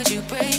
would you break?